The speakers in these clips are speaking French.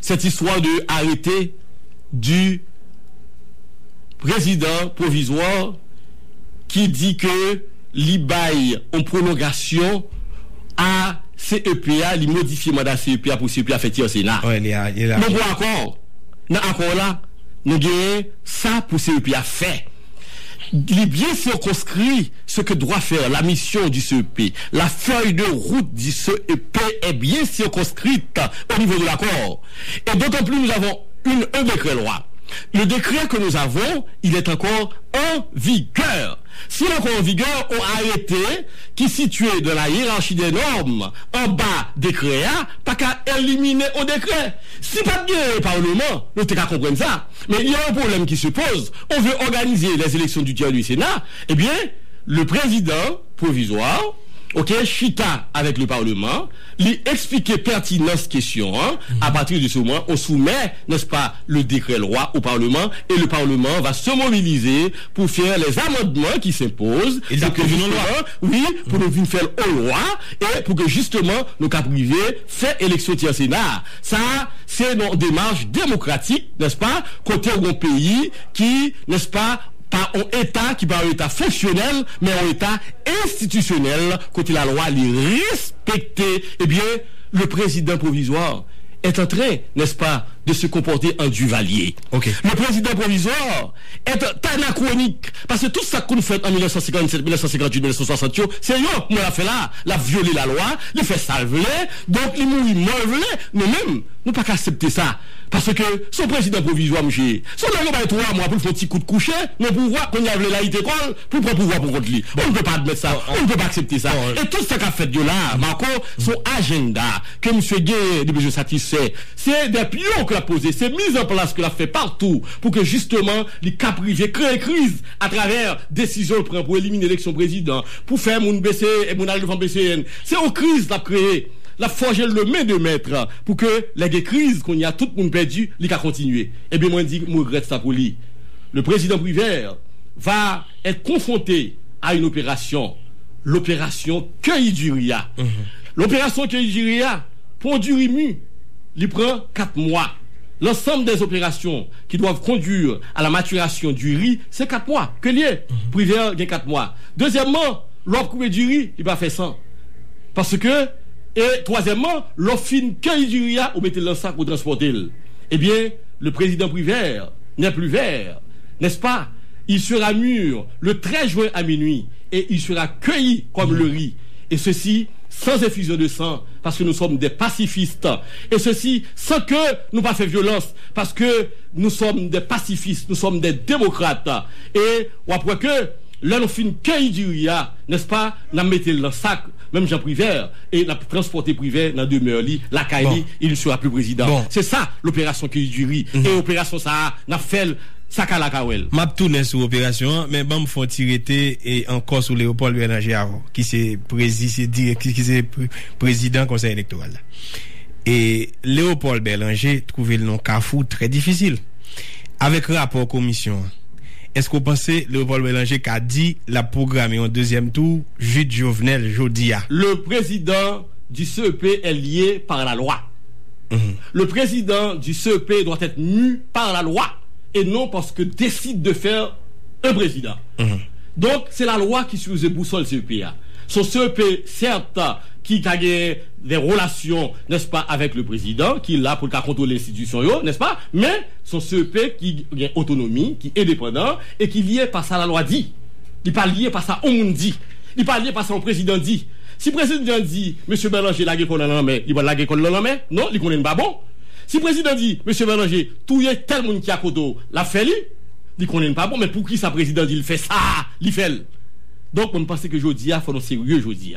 cette histoire de arrêté du président provisoire qui dit que l'IBAI en prolongation à CEPA, il modifie le mandat CEPA pour CEPA fait au Sénat. Ouais, Nous bon encore, nous encore là, nous avons ça pour CEPA fait. Il est bien circonscrit ce que doit faire la mission du CEP. La feuille de route du CEP est bien circonscrite au niveau de l'accord. Et d'autant plus nous avons une, un décret loi. Le décret que nous avons, il est encore en vigueur. Est encore en vigueur, on a arrêté qui situé dans la hiérarchie des normes en bas décret, pas qu'à éliminer au décret. Si pas bien le Parlement, nous qu'à comprendre ça. Mais il y a un problème qui se pose. On veut organiser les élections du tiers du Sénat. Eh bien, le président provisoire, ok, chita avec le Parlement, lui expliquer pertinence question, hein, à partir de ce moment, on soumet, n'est-ce pas, le décret loi au Parlement, et le Parlement va se mobiliser pour faire les amendements qui s'imposent. Et pour que justement, oui, pour nous venir faire aux lois, et pour que justement, nos cas privés fait élection tiers Sénat. Ça, c'est une démarche démocratique, n'est-ce pas, côté d'un pays qui, n'est-ce pas, pas un État qui pas un État fonctionnel, mais un État institutionnel, côté la loi, les respecter, eh bien, le président provisoire est en train, n'est-ce pas, de se comporter en duvalier. Le président provisoire est anachronique. Parce que tout ça qu'on fait en 1957, 1958, 1960, c'est eux, moi l'a fait là, l'a violé la loi, il fait salver, donc il mourit mauvais, nous-mêmes, nous pas accepter ça. Parce que son président provisoire, monsieur, son homme va trois mois pour faire un petit coup de coucher, nous pouvoir, qu'on y a la école, pour prendre pouvoir pour contre lui. On ne peut pas admettre ça, on ne peut pas accepter ça. Et tout ça qu'a fait de là, Marco, son agenda, que monsieur Gay, depuis je satisfait, c'est des pions qu'il posé, c'est mise en place qu'il a fait partout, pour que justement, les cas privés créent crise à travers décisions prend pour éliminer l'élection président, pour faire mon BC et mon arrivée devant BCN. C'est aux crises l'a créé la forger le main de maître pour que les crises qu'on y a tout le monde perdu, il a continué. Eh bien, moi, je dis, je regrette ça pour lui. Le président Privert va être confronté à une opération, l'opération Cueil du Ria. L'opération Cueil du Ria, pour du rimu, il prend quatre mois. L'ensemble des opérations qui doivent conduire à la maturation du riz, c'est quatre mois. Que lié? Privert, il y a quatre mois. Deuxièmement, l'offre coupée du riz, il va faire 100. Parce que, et troisièmement, l'offre cueille du ria ou mettez le sac ou transporter. Eh bien, le président Privert n'est plus vert, n'est-ce pas? Il sera mûr le 13 juin à minuit et il sera cueilli comme le riz. Et ceci sans effusion de sang, parce que nous sommes des pacifistes. Et ceci sans que nous pas fait violence, parce que nous sommes des pacifistes, nous sommes des démocrates. Et ou après que Là, nous finissons n'est-ce pas? Nous mettons dans le sac, même Jean Privert, et nous transporté Privert dans demeure la Kaili, Bon. il ne sera plus président. Bon. C'est ça, l'opération du riz. Et l'opération ça, n'a fait sac à la Kawel. m'a tourné sur l'opération, mais bon, me faut tirer et encore sur Léopold Bélanger avant, qui c'est président, qui c'est pr- président conseil électoral. Et Léopold Bélanger trouvait le nom Cafou très difficile. Avec rapport commission, est-ce que vous pensez Léopold Bélanger qui a dit la programmer en deuxième tour, Jude Jovenel Jodia? Le président du CEP est lié par la loi. Le président du CEP doit être mu par la loi et non parce que décide de faire un président. Donc, c'est la loi qui sous boussole CEP. Son CEP, certes, qui a des relations, n'est-ce pas, avec le président, qui est là pour contrôler l'institution, n'est-ce pas, mais son CEP qui a autonomie, qui est indépendant, et qui est lié par ça la loi dit. Il n'est pas lié par ça, on dit. Il n'est pas lié par ça, le président dit. Si le président dit, M. Bélanger, qu'on a la main, il va la guerre non, il connaît pas bon. Si le président dit, M. Bélanger, tout y est tel monde qui a kodo, la fait lui, il connaît pas bon, mais pour qui sa président dit, il fait ça, il fait. Donc, on pense que il faut nous sérieux jeudi.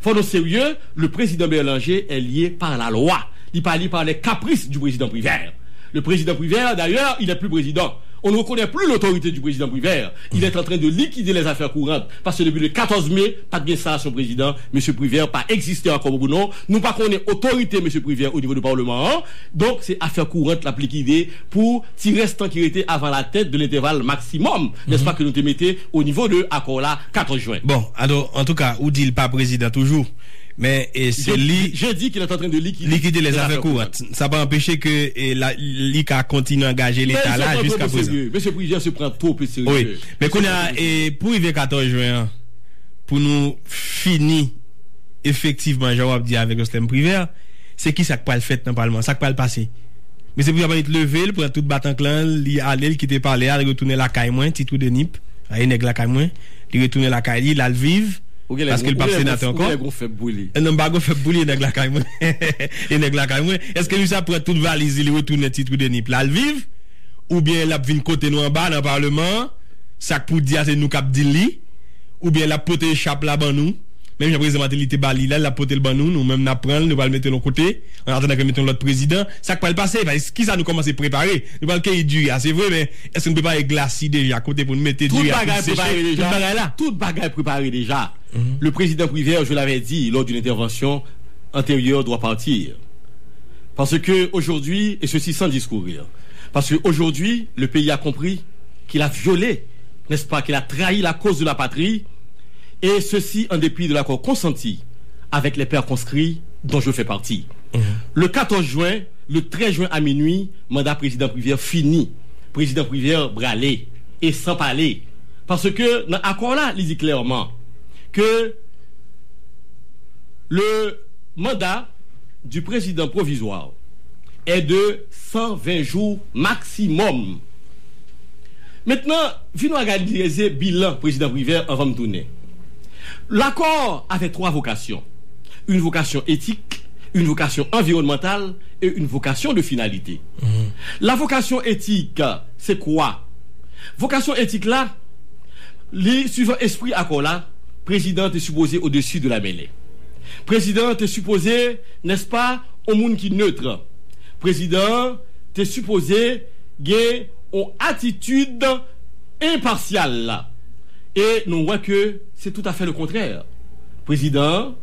faut nous sérieux, le président Bélanger est lié par la loi. Il n'est pas lié par les caprices du président Privert. Le président Privert, d'ailleurs, il n'est plus président. On ne reconnaît plus l'autorité du président Privert. Il est en train de liquider les affaires courantes. Parce que depuis le 14 mai, pas de bien ça à son président, M. Privert, pas existé encore pour nous. Nous pas connaît autorité, M. Privert, au niveau du Parlement. hein. Donc, c'est affaire courante la liquider pour tirer cette tranquillité avant la tête de l'intervalle maximum. N'est-ce pas que nous te mettez au niveau de accord là, 14 juin. Bon, alors, en tout cas, ou dit le pas président toujours, Mais c'est lui j'ai dit qu'il est en train de liquider, liquider les affaires courantes. Ça va empêcher que l'ICA continue à engager Mais l'État il là prend jusqu'à présent. sérieux. Monsieur Président se prend trop au sérieux. Oui. Mais qu'on a, et pour arriver 14 juin, pour nous finir effectivement, j'ai dit avec le système privé, c'est qui ça qui pas le fait dans le Parlement, ça qui pas le passé. Mais c'est pour avoir été levé, pour tout battre en clan, li aller, qui te parler, aller retourner la caille moins, petit tout de nip, aller nèg la caille moins, li retourner la caille, li, là le vivre, Paske l pap senate ankon? Ou gen gwo feb bouli? Nan ba gwo feb bouli e neg lakay mwen. E neg lakay mwen. Eske li sa pret tout valizi li wotounen titrou deni plal viv? Ou bien lap vin kote nou an ba nan parleman? Sak pou diya se nou kap di li? Ou bien lap pote chap la ban nou? Même j'ai président il était bali là, la pote le ban nous, nous même n'apprendre, nous va le mettre de l'autre côté, en attendant que mettons l'autre président, ça qui va le passer, parce que qui ça nous commence à préparer, nous va le qu'il du c'est vrai, mais est-ce qu'on peut pas glacer déjà à côté pour nous mettre Tout du bagage préparé déjà. Tout. Tout bagage préparé déjà. Le président Privé, je l'avais dit lors d'une intervention antérieure, doit partir. Parce que aujourd'hui, et ceci sans discourir, parce qu'aujourd'hui, le pays a compris qu'il a violé, n'est-ce pas, qu'il a trahi la cause de la patrie, et ceci en dépit de l'accord consenti avec les pères conscrits dont je fais partie. Le 14 juin, le 13 juin à minuit, mandat président Privière fini. Président Privière bralé et sans parler. Parce que dans l'accord là, il dit clairement que le mandat du président provisoire est de 120 jours maximum. Maintenant, venons regarder bilan président Privière avant de tourner. L'accord avait trois vocations. Une vocation éthique, une vocation environnementale et une vocation de finalité. La vocation éthique, c'est quoi? Vocation éthique là, les suivant esprit accord là, président est supposé au-dessus de la mêlée. Président est supposé, n'est-ce pas, au monde qui neutre. Président est supposé gagner une attitude impartiale là. Et nous voyons que c'est tout à fait le contraire. Président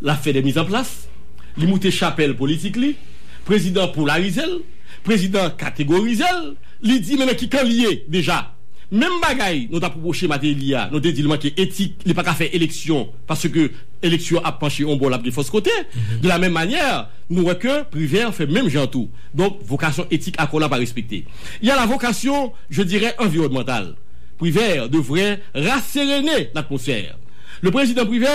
l'a fait des mises en place, il monté chapelle politique, li, président polarisé, président catégorisé, il dit maintenant qui quand lié déjà? Même bagaille, nous avons proposé Matélia, nous avons dit qu'il est éthique, il n'est pas qu'à faire élection, parce que élection a penché en bon de fausse côté. De la même manière, nous voyons que privé fait même genre tout. Donc, vocation éthique à quoi pas respecter. Il y a la vocation, je dirais, environnementale. Privé devrait rasséréner l'atmosphère. Le président privé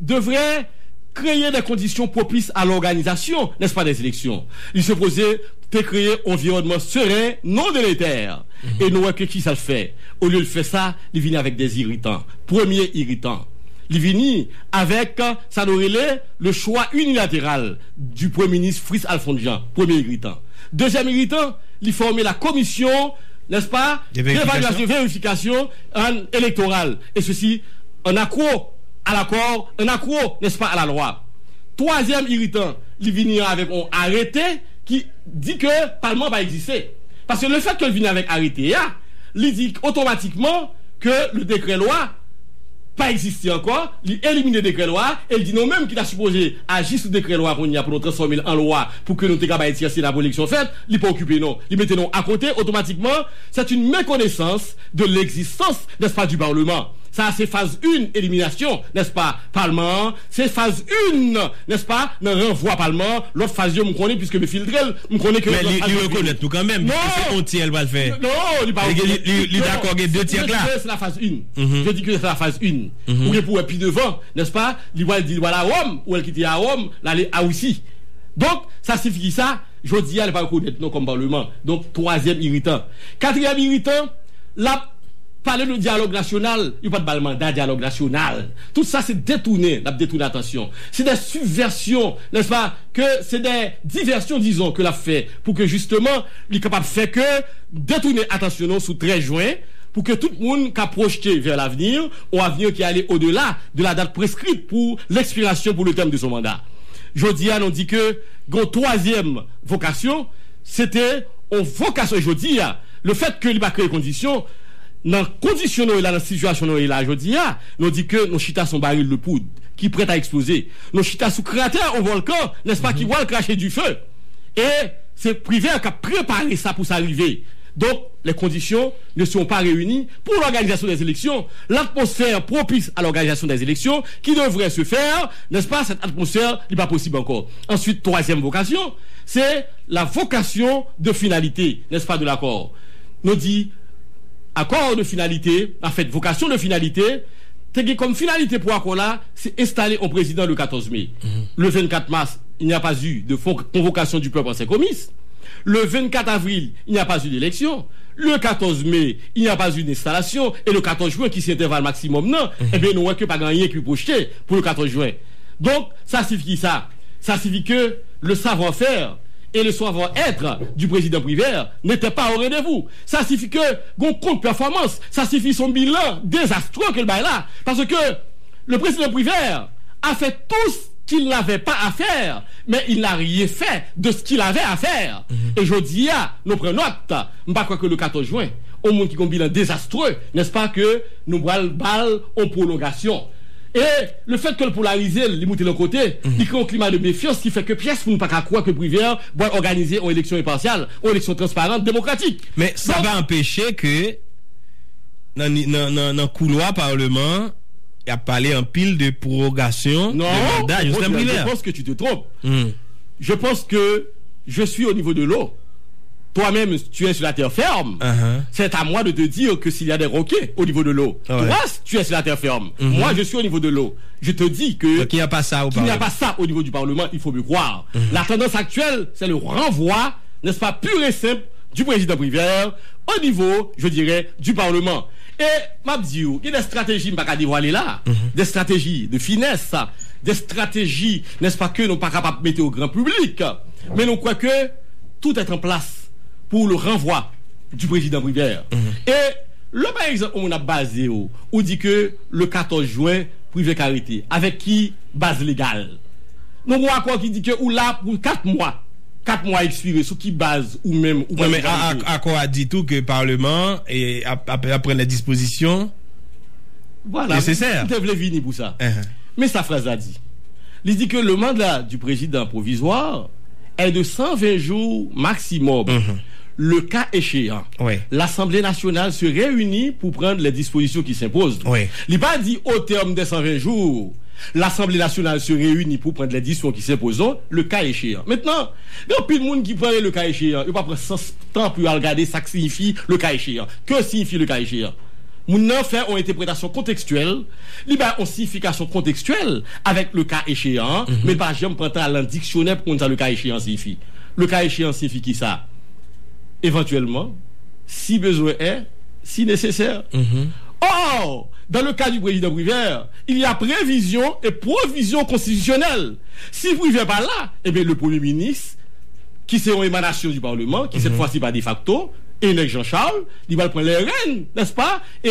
devrait créer des conditions propices à l'organisation, n'est-ce pas, des élections. Il se posait de créer un environnement serein, non délétère. Et nous voyons que qui ça le fait? Au lieu de faire ça, il vient avec des irritants. Premier irritant. Il vient avec, ça nous relève, le choix unilatéral du Premier ministre Fritz Alphonse Jean. Premier irritant. Deuxième irritant, il formait la commission, n'est-ce pas, De vérification. électorale. Et ceci, en accro à l'accord, en accro, n'est-ce pas, à la loi. Troisième irritant, il vient avec un arrêté qui dit que le Parlement va exister. Parce que le fait qu'il vienne avec arrêté, là, il dit automatiquement que le décret loi pas existé encore, il élimine le décret loi, et il dit non même qu'il a supposé agir le décret loi pour nous transformer en loi, pour que nous capables de la élection faite, il pas occupé non. Il mettait non à côté, automatiquement, c'est une méconnaissance de l'existence, n'est-ce pas, du Parlement. Ça, c'est phase 1, élimination, n'est-ce pas, Parlement. C'est phase 1, n'est-ce pas, dans renvoi Parlement. L'autre phase 2, me connaît, puisque me filtre, me connaît que... Mais il reconnaît tout quand même, Non. on tient, elle va le faire. non, il pas Il- d'accord, il y a deux tiers Je là. C'est la phase 1. Je dis que c'est la phase 1. Ou bien pour puis devant, n'est-ce pas Il va dire voilà Rome, ou elle quitte à Rome, l'aller à aussi. Donc, ça signifie ça, je dis, elle va reconnaître non comme parlement. Donc, troisième irritant. Quatrième irritant, la parler de dialogue national, il n'y a pas de mandat dialogue national. Tout ça, c'est détourné, la détourné attention. C'est des subversions, n'est-ce pas Que c'est des diversions, disons, que l'a fait pour que justement, il est capable de faire que détourner attention sous 13 juin pour que tout le monde qui a projeté vers l'avenir, ou avenir qui allait au-delà de la date prescrite pour l'expiration pour le terme de son mandat. Jodi on dit que, gon troisième vocation, c'était une vocation, jodi le fait que il va créer conditions, dans condition là, dans la situation là, jodi a, on dit que nos chitas sont barils de poudre, qui prêtent à exploser. Nos chitas sous cratère au volcan, n'est-ce pas, qui voient le cracher du feu. Et c'est privé qui a préparé ça pour s'arriver. Donc, les conditions ne sont pas réunies pour l'organisation des élections. L'atmosphère propice à l'organisation des élections qui devrait se faire, n'est-ce pas, cette atmosphère n'est pas possible encore. Ensuite, troisième vocation, c'est la vocation de finalité, n'est-ce pas, de l'accord. Nous dit, accord de finalité, en fait, vocation de finalité, comme finalité pour accord là, c'est installer un président le 14 mai. Mhm. Le 24 mars, il n'y a pas eu de convocation du peuple en ses. Le 24 avril, il n'y a pas eu d'élection. Le 14 mai, il n'y a pas eu d'installation. Et le 14 juin, qui s'intervalle maximum, non, mhm. eh bien, nous voyons que pas gagné qui projeté pour le 14 juin. Donc, ça signifie ça. Ça signifie que le savoir-faire et le savoir-être du président Privert n'était pas au rendez-vous. Ça signifie que, bon compte performance, ça signifie son bilan désastreux que le bail là. Parce que le président Privert a fait tout ce qu'il n'avait pas à faire, mais il n'a rien fait de ce qu'il avait à faire. Mhm. Et je dis, ah, nous prenons note, pas quoi que le 14 juin, au monde qui a un bilan désastreux, n'est-ce pas que nous bral balle en prolongation. Et le fait que le polariser, il monte de côté, il crée un climat de méfiance qui fait que pièce pour ne pas croire que Privière va organiser une élection impartiale, une élection transparente, démocratique. Mais ça va empêcher que dans le couloir parlement, il y a parlé en pile de prorogation non, je, pense que tu te trompes. Hmm. Je pense que je suis au niveau de l'eau toi-même, tu es sur la terre ferme, uh-huh. c'est à moi de te dire que s'il y a des roquets au niveau de l'eau, toi, tu es sur la terre ferme. Mm-hmm. Moi, je suis au niveau de l'eau. Je te dis que... qu'il n'y a pas ça au n'y a pas ça au niveau du Parlement, il faut me croire. Mm-hmm. La tendance actuelle, c'est le renvoi, n'est-ce pas, pur et simple du président Brivière au niveau, je dirais, du Parlement. Et, Mabdiou, il y a des stratégies, pas dévoiler là, mm-hmm. des stratégies de finesse, des stratégies, n'est-ce pas, que nous pas capables de mettre au grand public, mais nous croyons que tout est en place pour le renvoi du président Privière. Mhm. Et le par exemple, on a basé, où, on dit que le 14 juin, privé carité. Avec qui base légale? Nous avons quoi qui dit que ou là pour 4 mois. 4 mois expirés, sous qui base ou même... Ou mais à, quoi a dit tout que le Parlement, et après, les dispositions voilà, nécessaires? venir pour ça. Uh-huh. Mais sa phrase a dit. Il dit que le mandat du président provisoire est de 120 jours maximum. Uh-huh le cas échéant, l'Assemblée nationale se réunit pour prendre les dispositions qui s'imposent. Il n'a pas dit au terme des 120 jours. L'Assemblée nationale se réunit pour prendre les dispositions qui s'imposent, le cas échéant. Maintenant, il y a plus de monde qui prend le cas échéant. Il n'y a pas prendre temps pour regarder ce que signifie le cas échéant. Que signifie le cas échéant? Moun fait une interprétation contextuelle, il a une signification contextuelle avec le cas échéant, mhm. mais pas jamais prendre à dictionnaire pour dire le cas échéant signifie. Le cas échéant signifie qui ça? Éventuellement, si besoin est, si nécessaire. Mhm. Or, dans le cas du président Brivière, il y a prévision et provision constitutionnelle. Si Brivière pas là, eh bien, le Premier ministre, qui une émanation du Parlement, qui cette mhm. fois-ci pas de facto, et Jean-Charles, il va prendre les rênes, n'est-ce pas? Et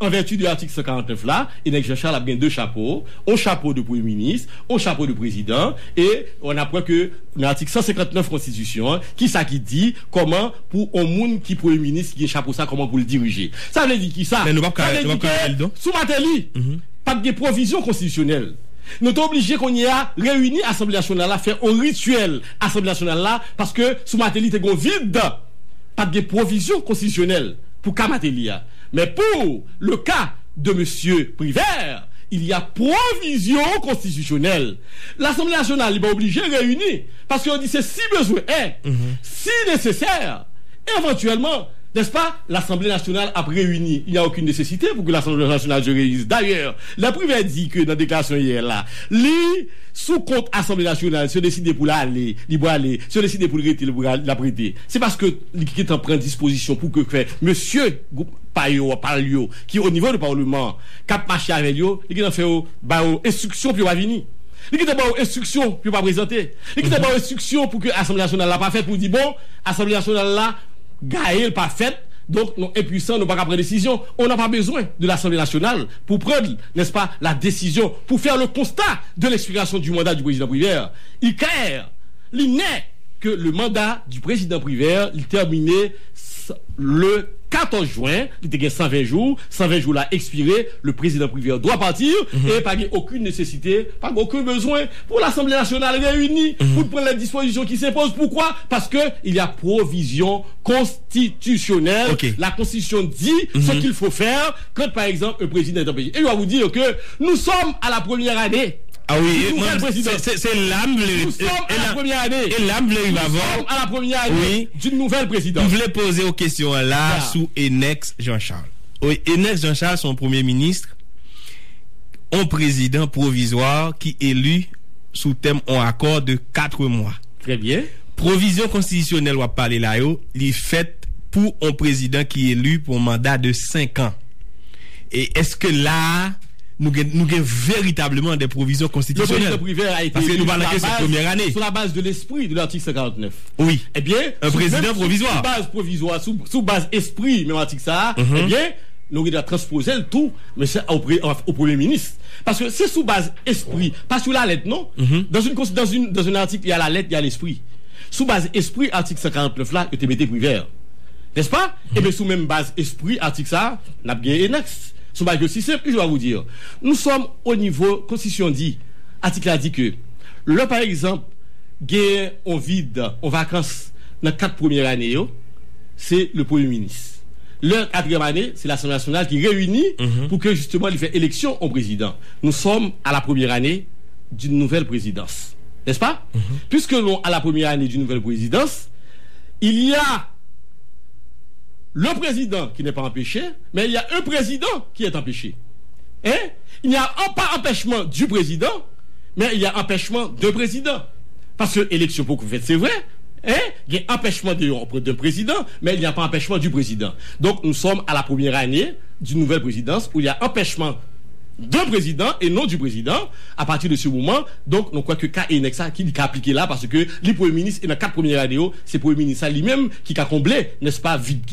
en vertu de l'article 149 là, Enek Jean-Charles a bien deux chapeaux, un chapeau de Premier ministre, un chapeau de président, et on apprend que l'article 159 Constitution, qui ça qui dit comment pour un monde qui Premier ministre qui est chapeau ça, comment pour le diriger. Ça veut dire qui ça? Mais nous pas sous Matéli, mhm. pas de provision constitutionnelle. Nous sommes obligés qu'on y a réuni l'Assemblée nationale à faire un rituel Assemblée nationale là, parce que sous Matéli, t'es vide pas de provision constitutionnelle pour Kamatelia. Mais pour le cas de M. Privert, il y a provision constitutionnelle. L'Assemblée nationale est obligée de réunir parce qu'on dit c'est si besoin est, mhm. si nécessaire, éventuellement, n'est-ce pas? L'Assemblée nationale a réuni. Il n'y a aucune nécessité pour que l'Assemblée nationale se réunisse. D'ailleurs, la privée dit que dans la déclaration hier là, les sous compte Assemblée nationale se décider pour l'aller, il aller, se décider pour la prêter. C'est parce que l'équipe en prend disposition pour que fait monsieur Payo, Palio, qui au niveau du Parlement, cap marché avec lui, il a fait instruction puis va venir. Il a pas instruction puis pas présenter. Il a pas instruction pour que l'Assemblée nationale l'a pas fait pour dire bon, l'Assemblée nationale là Gaël pas fait. Donc, nous impuissants, nous pas prendre décision. On n'a pas besoin de l'Assemblée nationale pour prendre, n'est-ce pas, la décision, pour faire le constat de l'expiration du mandat du président Privert. Il clair, il n'est que le mandat du président Privert, il terminait le 14 juin, il était 120 jours, 120 jours là expiré, le président privé doit partir et pas aucune nécessité, pas aucun besoin pour l'Assemblée nationale réunie pour prendre les dispositions qui s'imposent. Pourquoi? Parce que il y a provision constitutionnelle. La Constitution dit ce qu'il faut faire quand par exemple un président est empêché. Et je vais vous dire que nous sommes à la première année. Ah oui, Nous c'est- l'âme Nous sommes à la première année. Et l'âme il va Nous voir. sommes à la première année d'une nouvelle Je présidence. voulais poser aux questions là sous Enex Jean-Charles. Oui, Enex Jean-Charles, son premier ministre, un président provisoire qui élu sous thème en accord de 4 mois. Très bien. Provision constitutionnelle ou parler là li faite pour un président qui est élu pour un mandat de 5 ans. Et est-ce que là nous avons véritablement des provisions Le constitutionnelles président privé a été Parce que nous parlons sur la que c'est base- première année. Sur la base de l'esprit de l'article 59. Oui. Eh bien, Un président même provisoire. Sous base provisoire, sous, sous base esprit, même article ça, Mhm. eh bien, nous avons transposé le tout, mais c'est au, au Premier ministre. Parce que c'est sous base esprit, pas sur la lettre, non? Mhm. dans, une, dans, une, dans un article, il y a la lettre, il y a l'esprit. Sous base esprit, article 59 là, il te mettez privé. N'est-ce pas? Mhm. Et bien, sous même base esprit, article ça, n'a bien annexe. Sous base aussi simple, je vais vous dire. Nous sommes au niveau, Constitution dit, article a dit que, là par exemple, gain on vide, en vacances, dans quatre premières années, c'est le Premier ministre. Le quatrième année, c'est l'Assemblée nationale qui réunit pour que justement il fait élection au président. Nous sommes à la première année d'une nouvelle présidence. N'est-ce pas? Puisque nous, à la première année d'une nouvelle présidence, il y a le président qui n'est pas empêché, mais il y a un président qui est empêché. Hein? Il n'y a pas empêchement du président, mais il y a empêchement d'un président. Parce que élection pour vous faites, c'est vrai. Hein? Il y a empêchement de- d'un président, mais il n'y a pas empêchement du président. Donc nous sommes à la première année d'une nouvelle présidence où il y a empêchement d'un président et non du président à partir de ce moment donc nous croyons que cas qui a appliqué là parce que les premiers ministres et dans quatre premières années c'est le premier ministre lui-même qui a comblé n'est-ce pas vide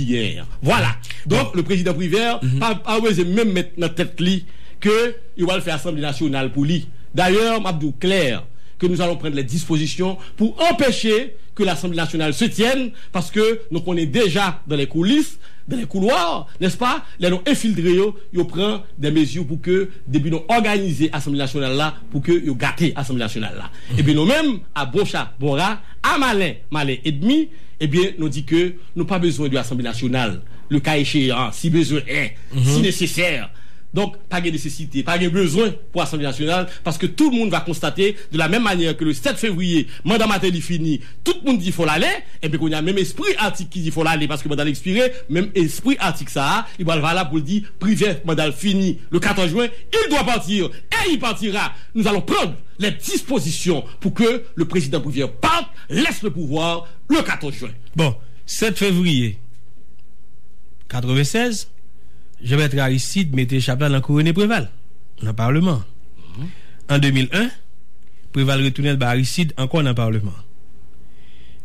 voilà. Donc le président privé pas pas osé même mettre dans tête li que il va le faire assemblée nationale pour lui. D'ailleurs m'abdou clair que nous allons prendre les dispositions pour empêcher que l'Assemblée nationale se tienne parce que nous connaissons déjà dans les coulisses, dans les couloirs, n'est-ce pas Les nous infiltrés, yo prend des mesures pour que, depuis nous organiser l'Assemblée nationale là, pour que yo gâter l'Assemblée nationale là. Et bien nous-mêmes, à bon chat, bon rat, à malin, malin et demi, eh bien nous dit que nous pas besoin de l'Assemblée nationale. Le cas échéant, si besoin est, si nécessaire. Donc, pas de nécessité, pas de besoin pour l'Assemblée nationale, parce que tout le monde va constater, de la même manière que le 7 février, mandat matin fini, tout le monde dit qu'il faut l'aller, et bien qu'on a même esprit article qui dit qu'il faut l'aller, parce que mandat expiré, même esprit article ça, il va le là pour dire, privé, mandat fini, le 14 juin, il doit partir, et il partira. Nous allons prendre les dispositions pour que le président privé parte, laisse le pouvoir le 14 juin. Bon, 7 février 96, je vais être Aristide mettait Chaplan dans couronne Préval, dans le Parlement. En 2001, Préval retournait par Aristide encore dans le Parlement.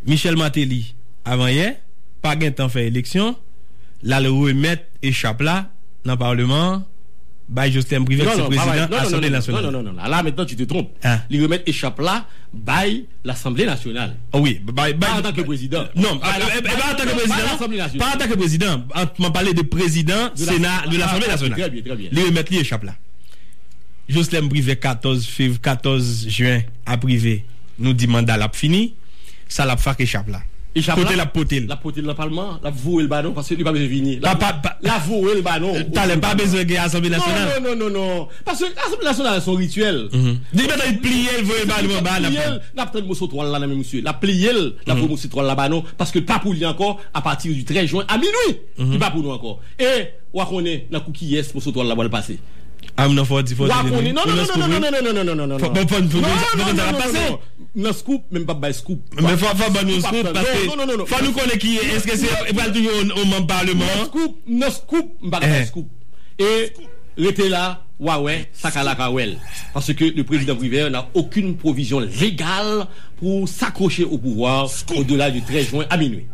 Michel Matéli, avant hier, pas gain temps faire élection, là le remettre et Chapla dans le Parlement, by Justin Privé, c'est président non, non, Assemblée non, nationale. Non, non, non, non. Là, maintenant, tu te trompes. Ah. Ils remettent échappe là, by l'Assemblée nationale. Oh oui, by- by- Pas en tant que président. Non, Pas la- euh, pas en tant que président. l'Assemblée. Pas en tant que président. On m'a parlé de président De Sénat de l'Assemblée Ah, nationale. très bien, très bien. Les remettre les échappe là. Jocelyn Privé 14 février 14 juin à privé. Nous dit mandat l'a fini. Ça l'a fait échappe là. Échappe Côté là, la potel. La potel dans le Parlement, la vouer le banon, parce qu'il n'a pas besoin de venir. La, pas- pas- la vouer le banon. T'as pas besoin de l'Assemblée nationale. Non, non, non, non. Parce que l'Assemblée nationale a son rituel. Dis maintenant il plie, il veut le bas La là. n'a pas de mousseau toile là, même monsieur. La plié, la pour mousseau toile là-bas, non. Parce que pas pour lui encore, à partir du 13 juin, à minuit. Il pas pour nous encore. Et, ou qu'on est, dans cookie yes, mousseau toile là-bas, le passé. Ah non faut dire faut Ou dire. qu'on est, non, non, non, non, non, non, non, non, non, non, non, non. Faut- faut- faut- faut- faut- Non, faut- non, faut- non, faut- non, passer. non, non. Non, scoop, même pas by scoop. Mais faut faut pas nous Pas- scoop parce non, non, non, non, que faut nous connaître qui est. Est-ce que c'est pas toujours au même parlement? No scoop, no scoop, m'pa Eh. eh. scoop. Et rete là, ouais, sakala kawel. Parce que le président privé n'a aucune provision légale pour s'accrocher au pouvoir au-delà du 13 juin à minuit.